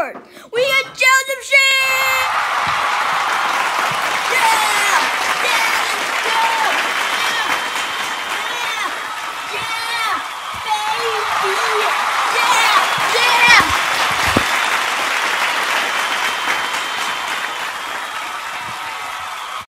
Lord. We had Joseph